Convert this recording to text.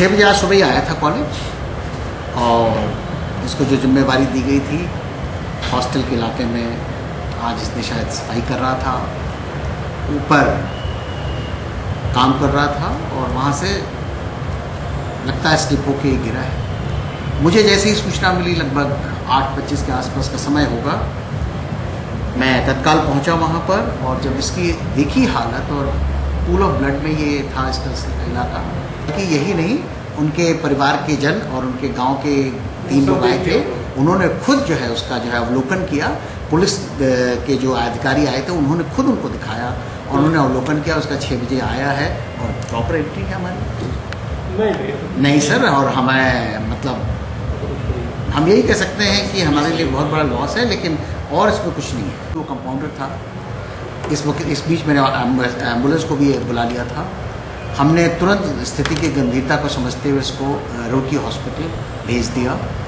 छः बजे आज सुबह ही आया था कॉलेज और इसको जो जिम्मेवारी दी गई थी हॉस्टल के इलाके में आज इसने शायद सफ़ाई कर रहा था, ऊपर काम कर रहा था और वहाँ से लगता है स्लिप होके गिरा है। मुझे जैसे ही सूचना मिली, लगभग आठ पच्चीस के आसपास का समय होगा, मैं तत्काल पहुँचा वहाँ पर और जब इसकी देखी हालत और पूल ऑफ़ ब्लड में ये था इसका इलाका। कि यही नहीं उनके परिवार के जन और उनके गाँव के तीन लोग आए थे। उन्होंने खुद जो है उसका जो है अवलोकन किया। पुलिस के जो अधिकारी आए थे उन्होंने खुद उनको दिखाया और उन्होंने अवलोकन किया उसका छः बजे आया है और प्रॉपर एंट्री है हमारी। नहीं नहीं। सर और हमें मतलब हम यही कह सकते हैं कि हमारे लिए बहुत बड़ा लॉस है लेकिन और इसमें कुछ नहीं है। वो कंपाउंडर था। इस वक्त इस बीच मैंने एंबुलेंस को भी बुला लिया था। हमने तुरंत स्थिति की गंभीरता को समझते हुए इसको रोटी हॉस्पिटल भेज दिया।